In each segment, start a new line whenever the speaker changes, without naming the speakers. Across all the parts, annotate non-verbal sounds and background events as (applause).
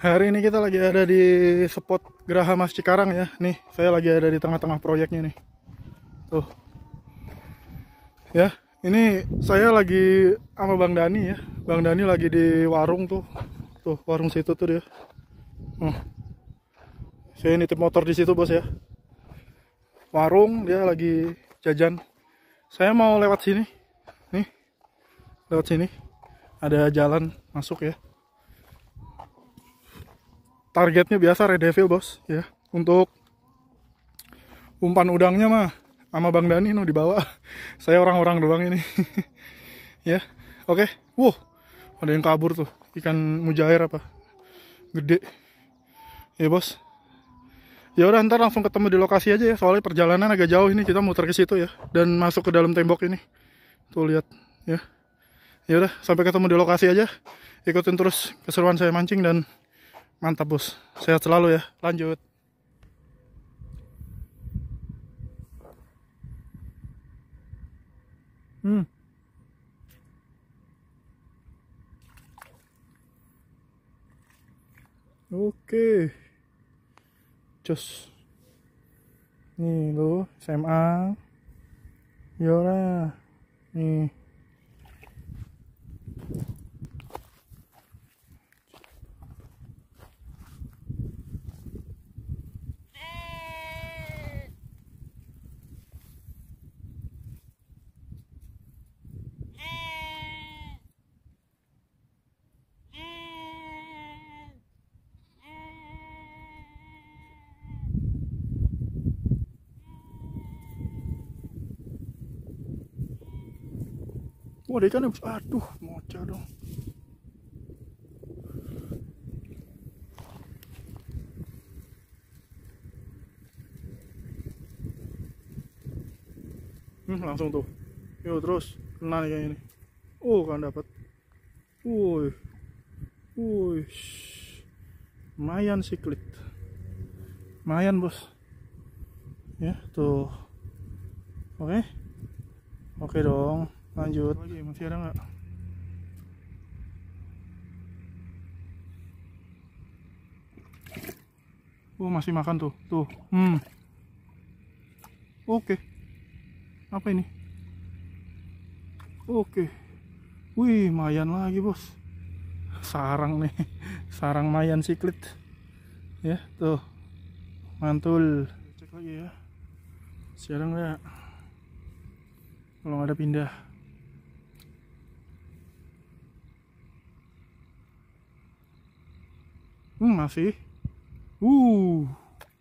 Hari ini kita lagi ada di spot Geraha Mas Cikarang ya. Nih saya lagi ada di tengah-tengah proyeknya nih. Tuh. Ya ini saya lagi sama Bang Dani ya. Bang Dani lagi di warung tuh. Tuh warung situ tuh dia. Hmm. Saya nitip motor di situ bos ya. Warung dia lagi jajan. Saya mau lewat sini. Nih Lewat sini. Ada jalan masuk ya targetnya biasa red devil bos ya. Untuk umpan udangnya mah sama bang Dani no dibawa. (laughs) Saya orang-orang doang ini. (laughs) Ya oke. Okay. wow ada yang kabur tuh. Ikan mujair apa? Gede. Ya bos. Ya udah ntar langsung ketemu di lokasi aja ya. Soalnya perjalanan agak jauh ini kita muter ke situ ya. Dan masuk ke dalam tembok ini. Tuh lihat ya. Ya udah sampai ketemu di lokasi aja. Ikutin terus keseruan saya mancing dan mantap bos. Sehat selalu ya. Lanjut. Hmm. Oke. Cus nih lo SMA Yora nih Wah, ada ikan Aduh, mocah dong. Hmm, langsung tuh. Yuk terus kena nih kayak ini. Oh, kan dapat. Woi. Woi. Lumayan siklit. Lumayan, Bos. Ya, tuh. Oke. Oke dong lanjut. Lagi masih ada nggak? Oh masih makan tuh. Tuh hmm. Oke. Apa ini? Oke. Wih mayan lagi bos. Sarang nih. (laughs) Sarang mayan siklit ya tuh. Mantul. Cek lagi ya. Sekarang nggak? Kalau ada pindah Hmm, masih. Uh,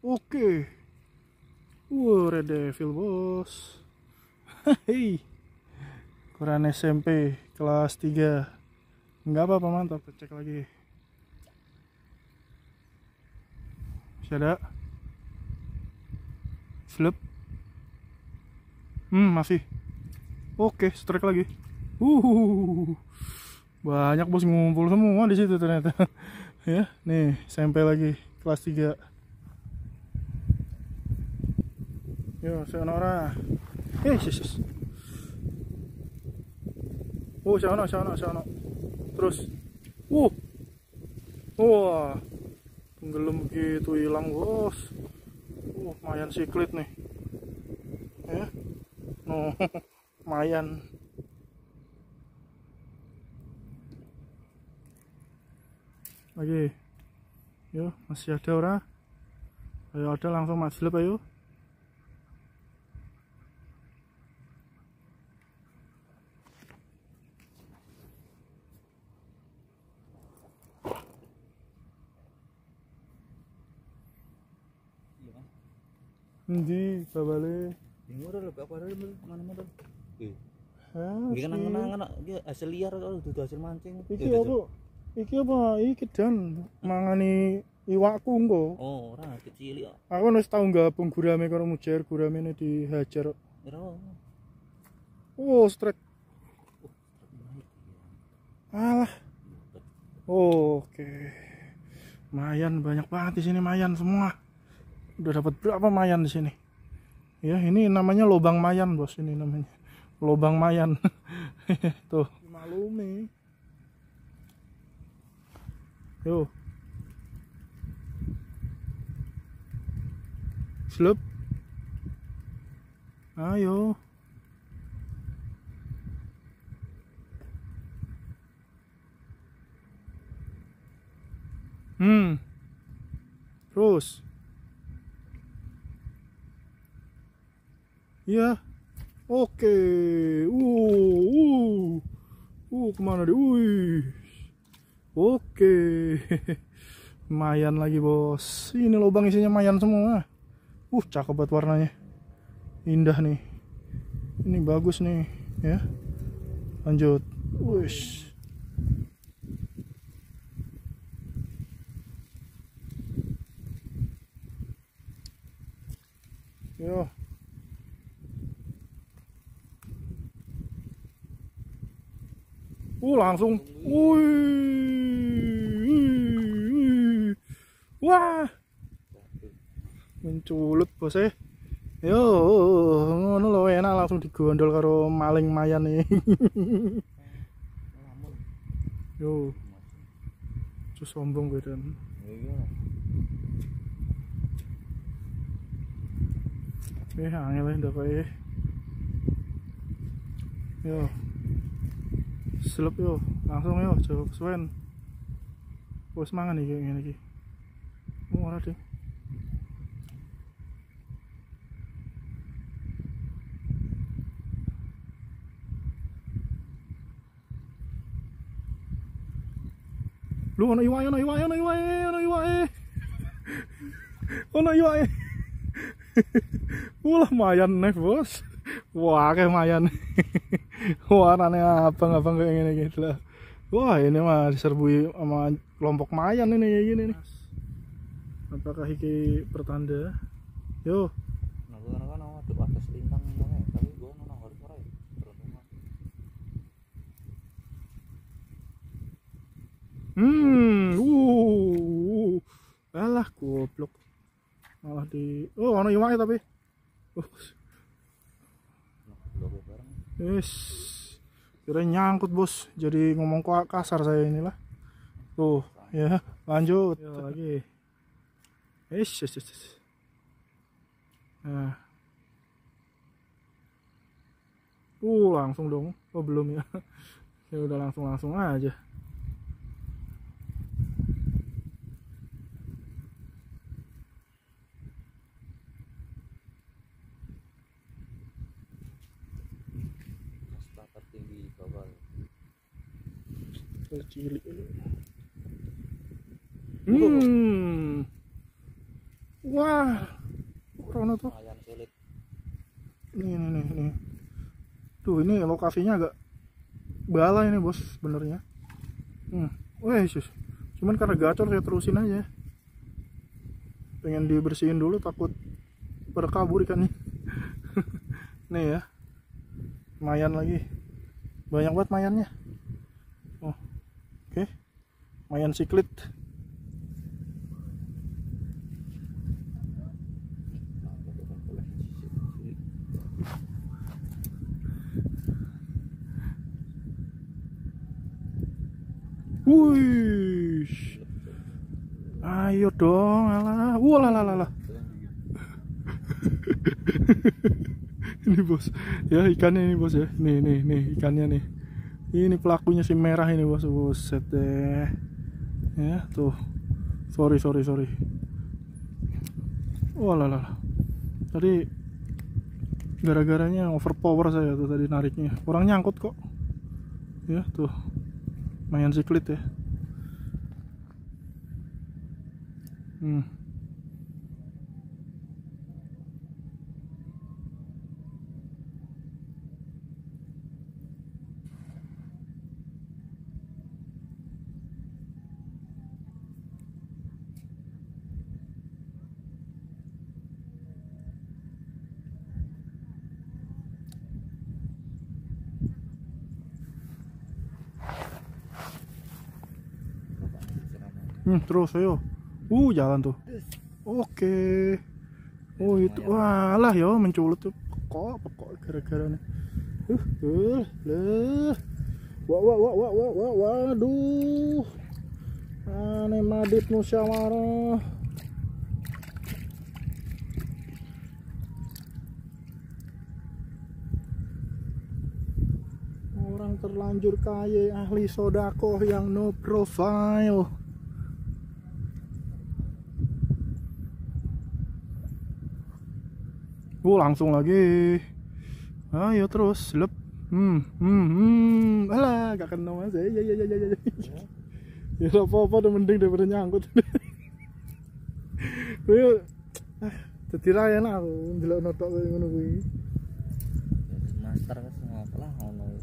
oke. Okay. Uh, Red Devil bos. (laughs) Hei. Ukuran SMP kelas 3. Enggak apa-apa mantap, cek lagi. Masih ada. Flip. Hmm, masih. Oke, okay, strike lagi. Uh. Banyak bos ngumpul semua di situ ternyata. (laughs) ya nih sampai lagi kelas 3 yo sayonara eh sis oh sana sana sana terus. Uh wah tenggelam begitu hilang bos. Uh lumayan siklit nih. Ya? No (laughs) lumayan lagi yuk masih ada orang ayo ada langsung majlep ayo Ndi, babale.
Ini udah lebih apa ada mana mana. Eh. Ini kan kenangan dia hasil liar kalau itu hasil mancing.
Iki apa? Iki apa iki dan mangani iwakku engko.
Oh, ora kecil kok.
Aku wis tau gabung gurame karo mujair gurame ini dihajar.
Ora.
Oh, strike. Alah. Oke. Mayan banyak banget di sini mayan semua. Udah dapat berapa mayan di sini? Ya, ini namanya lobang mayan, Bos. Ini namanya. Lobang mayan. (laughs) Tuh, maklumi. Yo. Slup. Ayo. Hmm. Terus. Iya. Oke. Uh, uh. Uh, ke mana dia? Wih. Oke. (laughs) Mayan lagi, Bos. Ini lubang isinya mayan semua. Uh, cakep banget warnanya. Indah nih. Ini bagus nih, ya. Lanjut. Wih. Yo. Uh langsung. Wih, wih. Wah. Menculut bos eh. Yo, ngono lho enak langsung digondol karo maling mayan nih. (laughs) Yo. Terus sombong gue dan. Eh, angel ya ndak eh. Yo. Selep yo, langsung yo, coba kesuwen. Wes mangan iki ngene iki. Ora deh. Lu ono iwake, ono iwake, ono iwake, ono iwake. (laughs) Ono iwake. Wah, (laughs) mayan nih, Bos. Wah, kayak mayan. (laughs) Warnanya abang-abang kayak gini gitu lah. Wah, ini mah diserbui sama kelompok mayan ini kayak gini nih. Apakah ini pertanda? Yo,
Nah, gua kan ada atas lintang namanya, tapi gua nang harus ora ya.
Hmm, uh, alah goblok. Malah di, oh, ono iwake tapi. Oh. Yes. Kira nyangkut bos. Jadi ngomong kasar saya inilah. Tuh, ya lanjut. Ya, lagi. Yes, yes. yes. Nah. Uh, langsung dong. Oh, belum ya. (laughs) Ya udah langsung langsung aja.
Tinggi bawah.
Hmm. Wah. Corona tuh.
Lumayan sulit.
Nih, nih, nih, nih. Tuh, ini lokasinya agak bala ini, Bos, sebenarnya. Hmm. Wah, Yesus. Cuman karena gacor saya terusin aja. Pengen dibersihin dulu takut berkabur ikannya. (laughs) nih ya. Mayan lagi. Banyak banget mayannya. Oh. Oke. Mayan siklit. Wih. Ayo dong, alah. Wah, lah, lah, (laughs) lah, ini bos, ya ikannya ini bos ya. Nih, nih, nih ikannya nih. Ini pelakunya si merah ini bos, buset deh. Ya, tuh. Sorry, sorry, sorry. Wah, lah. lah. Tadi gara-garanya overpower saya tuh tadi nariknya. Kurang nyangkut kok. Ya, tuh main siklit ya hmm. Hmm, terus ayo. Uh, jalan tuh. Oke. Oh, itu. Walah ya menculut tuh. Pekok, pekok gara-gara nih. Uh, uh. Wah, wah, wah, wah, wah, wah, waduh. Aneh madit musyawarah. Orang terlanjur kaya ahli sodakoh yang no profile. Uh, langsung lagi. Ayo terus, lep. Hmm, hmm, hmm. Alah, gak kena mas. Ya, ya, ya, ya, ya. ya. Ya, apa-apa, udah mending daripada nyangkut. (laughs) Ayo, ah, jadi lah aku, ndelok notok kayak ngono kuwi.
master wis ngopo lah wis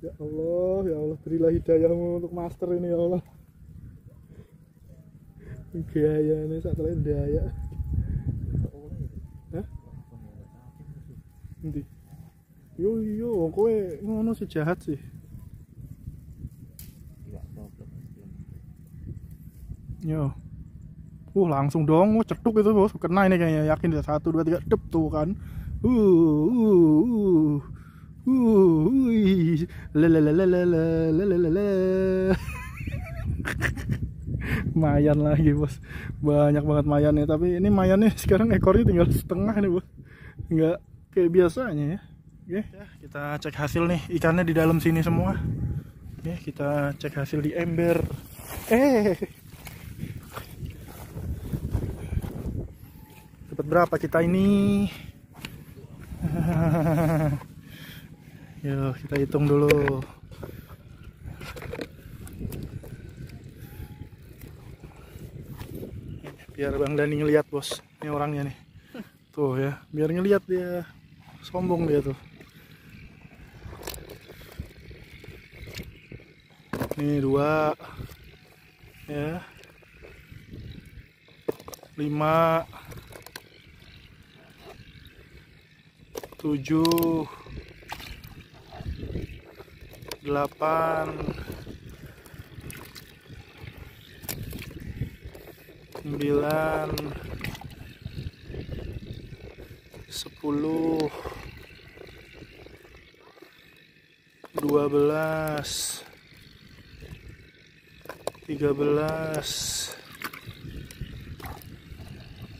Ya Allah, ya Allah, berilah hidayahmu untuk master ini ya Allah gaya ini sak lain daya Hah? Yo yo kowe ngono sejahat sih. Yo. Uh langsung dong, uh, cetuk itu bos, kena ini kayaknya yakin dia satu dua tiga dep tuh kan. Uh uh uh uh, uh, uh. Mayan lagi bos, banyak banget mayannya. Tapi ini mayannya sekarang ekornya tinggal setengah nih bos, nggak kayak biasanya ya. Oke, ya, kita cek hasil nih ikannya di dalam sini semua. Oke, kita cek hasil di ember. Eh, dapat berapa kita ini (laughs) yuk kita hitung dulu biar Bang Dani ngeliat bos. Ini orangnya nih. Tuh ya. Biar ngeliat dia. Sombong dia tuh. Ini dua. Ya. Lima. Tujuh. Delapan sembilan. Sepuluh. Dua belas. Tiga belas.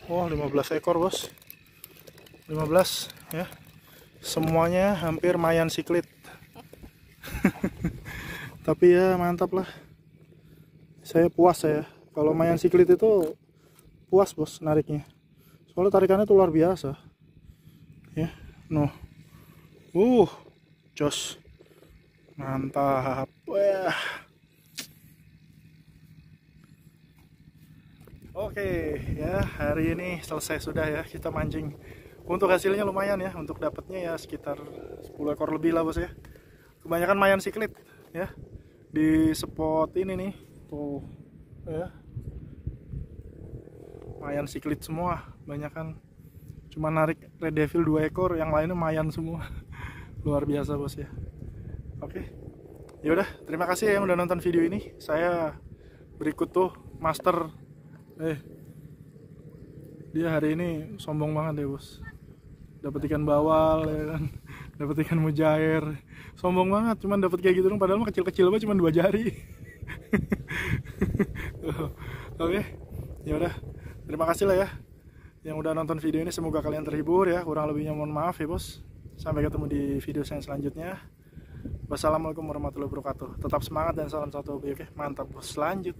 Oh lima belas ekor bos. 15 ya. Semuanya hampir mayan siklit. (laughs) Tapi ya mantap lah. Saya puas ya kalau mayan siklit itu puas bos nariknya. Soalnya tarikannya tuh luar biasa. Ya no. Uh jos. Mantap. Wah. Oke ya hari ini selesai sudah ya kita mancing. Untuk hasilnya lumayan ya untuk dapatnya ya sekitar 10 ekor lebih lah bos ya. Kebanyakan mayan siklit ya. Di spot ini nih tuh ya mayan siklit semua banyak kan. Cuma narik red devil dua ekor yang lainnya mayan semua. (laughs) Luar biasa bos ya. Oke. Yaudah terima kasih ya yang udah nonton video ini. Saya berikut tuh master. Eh dia hari ini sombong banget ya bos. Dapat ikan bawal ya kan. (laughs) Dapat ikan mujair. Sombong banget cuman dapat kayak gitu dong. Padahal mah kecil-kecil banget cuma dua jari. (laughs) Oke. Ya udah terima kasih lah ya yang udah nonton video ini. Semoga kalian terhibur ya. Kurang lebihnya mohon maaf ya bos. Sampai ketemu di video saya selanjutnya. Wassalamualaikum warahmatullahi wabarakatuh. Tetap semangat dan salam satu hobi oke? Mantap bos. Lanjut